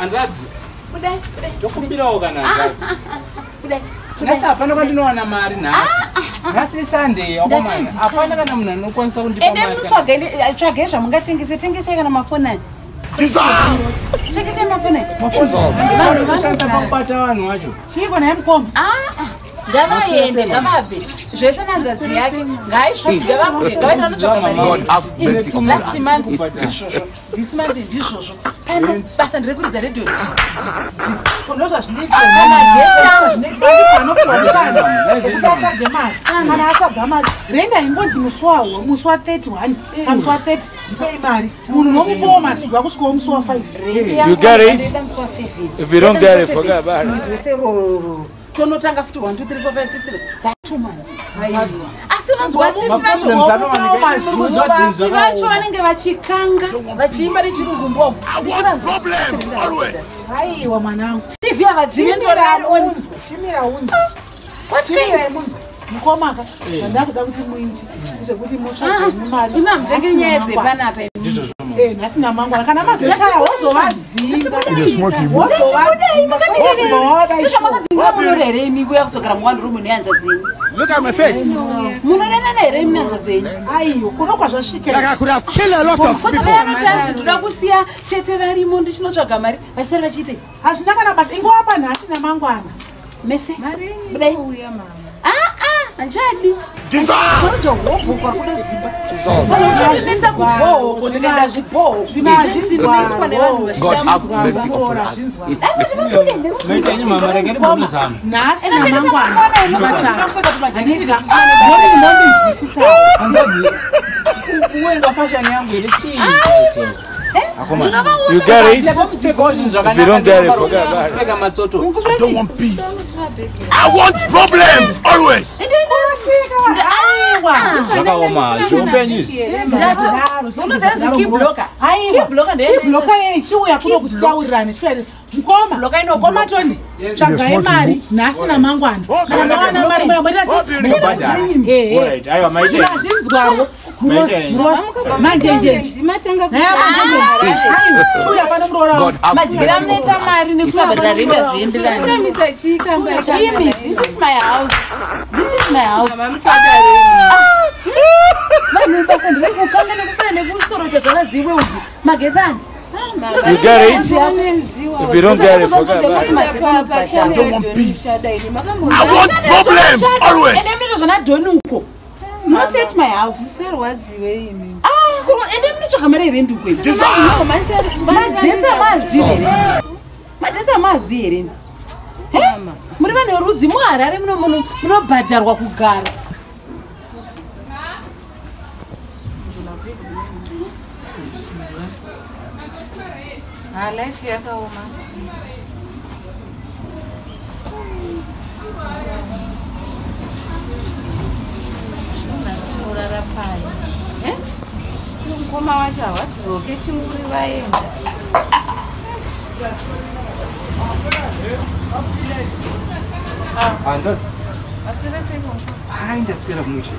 hanzvadzi kudai kudai. Tokumbirawo kana hanzvadzi kudai nhasi hapana kwandinowana mari nhasi? Nhasi isunday wakomana. hapana kana munhu anokwanisa kundipa ende mari mutsvagei zvamungatengese tengesei kana mafoni aya. Tengesei mafoni aya. Vanhu vanogara. pakubata vanhu vacho chiiko naye mukoma ngavaende ngavabve. Zvese nanzvadzi yake ngaisvadzi ngavabve ngavaenda vanotsvaga mari have last month this month ndizvozvo. Pano basa ndiri kuridza redhiyo ndo Magesi zvazvinoitaatsvage mari. Kana atsvaga mari rendai ngonzi musi wawo musi wa31 pamusi wa30 ndipei mari. Munhu nomupowo mazuva kusvikawo musi wa5 You get it? If you don't get it, forget about it. Tonotanga futi 1 2 3 4 5 6 7 dza2 months. Asi unonzwa sisi vacho vanenge vachikanga vachiimba nechirungu mbomo haiwa mwanangu tv havadzimendoramo chimira unzwa mukomaka zvandakuda kuti muiti zvekuti mari. Eh, nhasi namangwana kana mazoshaya wozovadzinga zvamakadzingira munore here? Imi kuya kusokera muwandirumu nehanzva dzenyu Look at my face. munonenana here imi nehanzva dzenyu? Aiyo kuno kwazvasvika Like I could have killed a lot of kosa people. vayanotanzi ndoda kusiya tete varimo ndichinotsvaga mari. Vachisari vachiitei hazvina kana basa ingowapa nhasi namangwana. Mese? Mari Kudai. inouya mama. Aa hanchadi Dissolve. anoja hobho kwari kuda dzimba vanototinetsa kubhohoko ndikaenda zvibhoho zvinoiswa nevanhu God vachida have mercy upon us. maitanyi mama rege ndibonizano nhasi namangwana namangwana mondinzwisisawo hanzvadzi uenda fashani yangu here chii kupfekawo zvinhu it. zvakanaapfeka matsoto I want problems always. zvakaoma zviupenyu izvi. Unozanzi kibloka. Aiwa Kibloka ndeye ibloka yei chiuya kuno kuti taurirane swere mukoma. Bloka ino mukoma bloka. tondi tsvagai mari nhasi namangwana. Kana mawana mari Alright, aiwa have madyira mercy. munoita mari nekusabhadhira renda zvienderana kushamisa chii kamba imi this is my house this is my house mama musadareni vanhu basa ndiri kukanga nekufana nekusorota zvakazive kuti magetsani You get it? If you don't get it, forget about it. I want problems always. Not at my house. Musarwadziwe imi Ah, ende munotsvaga mari here nduku madzetsa maazive here madzetsa maazi here muri vanhu verudzi muharare muno- muno- munobhadharwa kugara. Halife yakaoma mukoma wacho hawadzoke chinguri vaenda hanzvadzi asi vese hai ndaswera kumwishe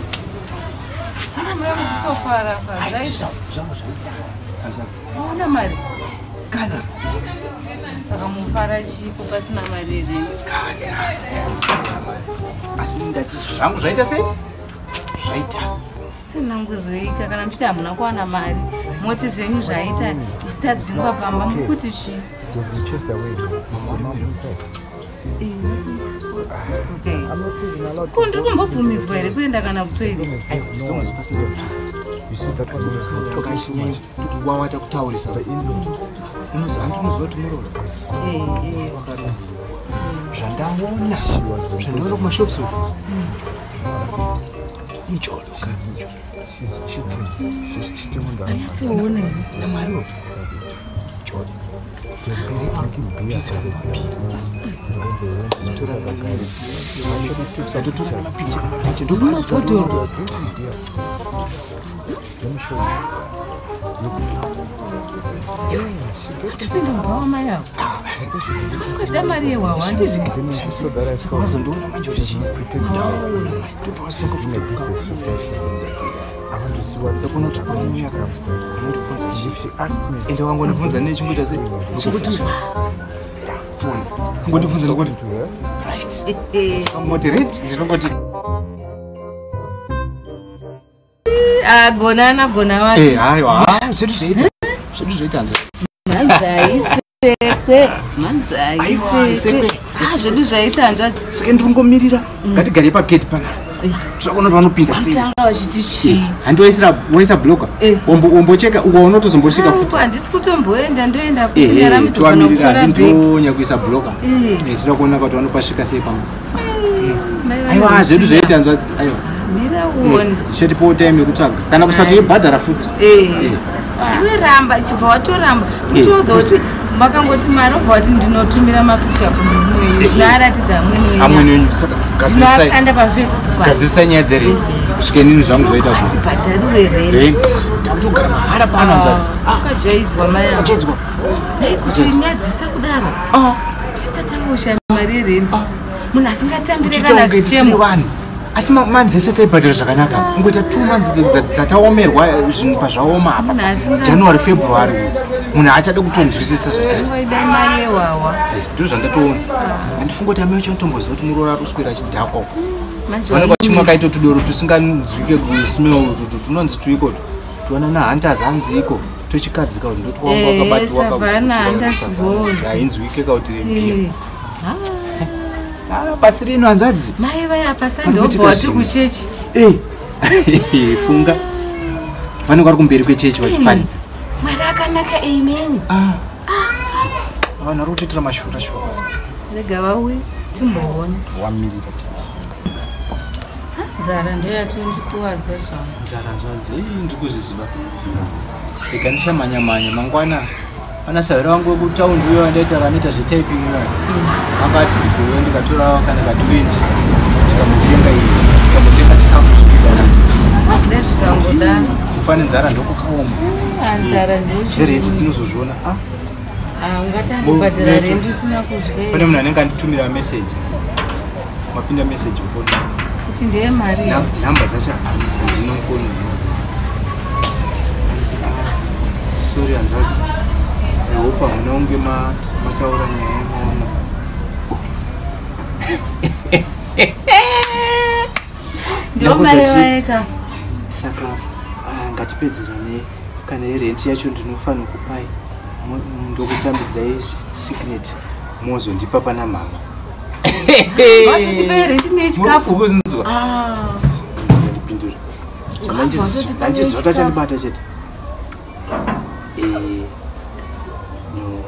mura kutofara fazvaizva zvangu zvaita hanzvadzi una mari? Kana? Saka mufara chipo pasina mari yerenti asi ndati zvangu zvaita sei? Zvaita sinangwireika kana muchiti hamuna kuwana mari moti zvenyu zvaita isitadzingwa pamba mukuti chii ko ndiri kumbobvumidzwa here kuenda kana kutoireti wawata kutaurisa unozi handinoziva kuti muroora zvandaona. Zvandaona kumashops uku Njolo, guys, Njolo. She's cheating. She's cheating on the And that's a woman. Namaro. Njolo. You're busy drinking beer. Peace on my Let me show you. Look. Yeah. Atupenda mbao mayo. Saka unoti pauya anondifunza chii ende wangondibvunza nechimboita se chekuti foni ngondibvunza nokuti right ngoti red ndinongoti agonana gona wake Eh, haiwa zvedu zveita zvedu zveita hanzi manzaisekwe manzaisekwe sekwe. Ah, zvaita hanzvadzi. Saka ndiringomirira ngatigare pagate pana. Tirakuona kuti vanopinda sei. Tanga vachiti chii? Handiwaisa bloka Eh. wombocheka ukaona utozombosvika futi. handisi kutomboenda ndoenda handindonya kuisa bloka Eh. tira kuona kuti vanopasvika sei pangu Mai aiwa vanoziya. zvedu zvaita hanzvadzi. Aiwa. Mira uone. Chetipowo time yekutsvaga. Kana kusatoibhadhara futi. Eh. Eh. iwe ramba chibva watoramba. Eh, uchiudza kuti makangoti mari obva kuti ndinotumira mapicha kumumwenyu ndinoaratidza amweni amweni enyu saka gadzisai ndinoakanda pafacebook gadzisai nyaya dzerenti kusvike nini zvangu zvaita ati bhadharure rent. Rent. Takutogara mahara pano. Hanzvadzi ukajaidzwa maya. Achedzwa kuti nyadzisa kudaro. Tisitatanga kushaya mari yerenti munhu asingatambire kana zvitemo. vanhu asi ma- manzi ese taibhadhara zvakanaka. Ngoita two months dza- dzataomerwa zvinhu pazvaoma apa. Munhu asinga- january february munhu achade kutonzwisisa ndo zvandatoona handifunga kuti amai uchanotomboziva kuti murora ruswera achidhakwa vanenge vachimwe akaita tudoro tusinganzwike kusimiwa tunonzi tuikoto tuona nahantas hanzi iko. Tochikadzika kuti Eh, Savannah Hunters Gold. ainzwike kauti Eh. Ah, pasi rino hanzvadzi? Mai vaya pasande Panoitika obva wati kuchechi. Eh. funga. Vanenge vari kumberi kwechechi vachiparidza mwari akanaka amen vanhu vari kutoitira mashura shura basi. Rega vauye timboona wamirira chete. Nzara ndoyatondikuwadza zvangu nzara nzvadzi ndiri kuzviziva nzvadzi rega ndishamanyamanya mangwana. Ana sairo wangu wekutaundi uyo andaita ranoita zvetyping uya akati ndikuuya ndikatora kana ka20 tikamutenga iyi tikamutenga chikafu zvikuita ndezvikangodaro. Kufane nzara ndokukaoma nzara zvereti tinozozviona? Ungatangobhadhara rendi usina pane kudya. Munhu anenge anditumira meseji. Mapinda meseji ufoni kuti ndeye mari. Nhamba dzacho handina mufoni sori hanzvadzi ihope hamuna unge ma- mataura nyaya yemaona. Ndiyo mari vaeka saka ah, ngatipedzerane kana irenti yacho ndinofanira kupai. Ndokutambidzai secret mozondipa pana ukuzinzwa Ah. ndipindura Ngapha kuti tachandibata chete? Eh, no.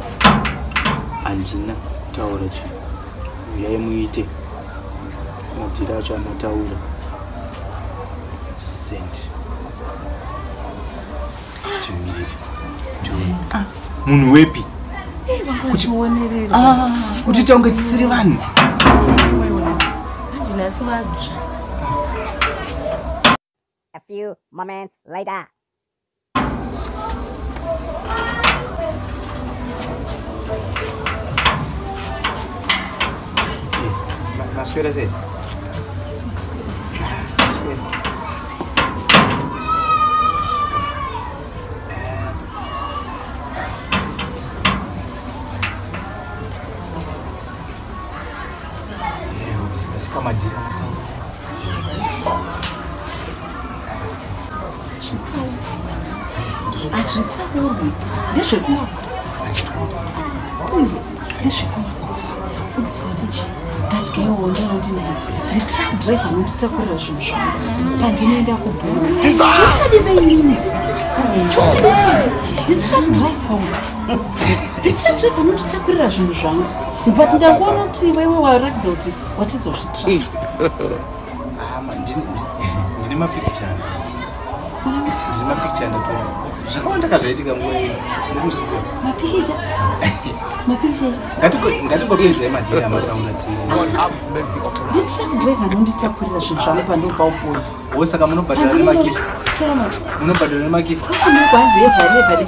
Handina kutaura chinhu uyai muite madhiri acho amataura send timiriri tione munhu wepi? Vangachionererwa kuti taunge tisiri vanhu. Manje nasi vatsva A few moments later. Ma- maswera sei Maswera. Eh, usikasika madhiri amataura hazvitaurwi ndezvekumakosi uye ndezvekumakosi unozoti chi ngadyewo ndinandinaye nditrak driver nonditakurira zvinhu zvangu pandinoenda kubhokadivainini nditrak nditrak driver nonditakurira zvinhu zvangu simbati ndakuona kuti wewe waratidza kuti watidza Ah, ndine- ndine mapikicha ndine mapikicha ndatora zvakawanda kazvaitika nguva ndikuzviziva mapikicha mapikicha ngatingopedzai madhiri amataura ti nditrak driver nonditakurira zvinhu zvangu pandobva upoti o saka munobhadhara nemakisi. munobhadhara nemakisi. Kwanzi yevharevhare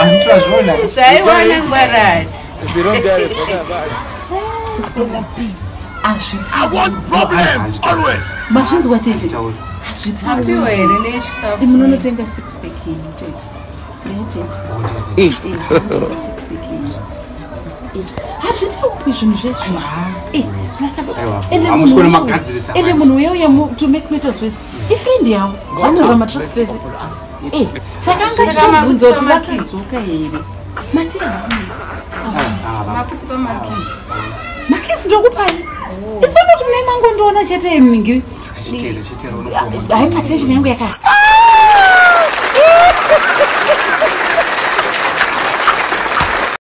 anditozviona zvaiwana ngwarati If you don't get it, forget about it. hazvitauri Problems always. mazvinzwa tete. Apiwa here nechikafu munonotenga six pack ini tete Eh, Eh, hazvitaupi zvinhu Nakaba- ende munhu- magadzirisa ende manje. munhu uya uya mu- to make matters worse. Ifriend yavo vanobva matrax face Eh, saka anga chitovhunza kuti vakadzoka here? Matira makuti pamakii makisi ndokupai isonoti munai mangondoona chete mingi saka chitero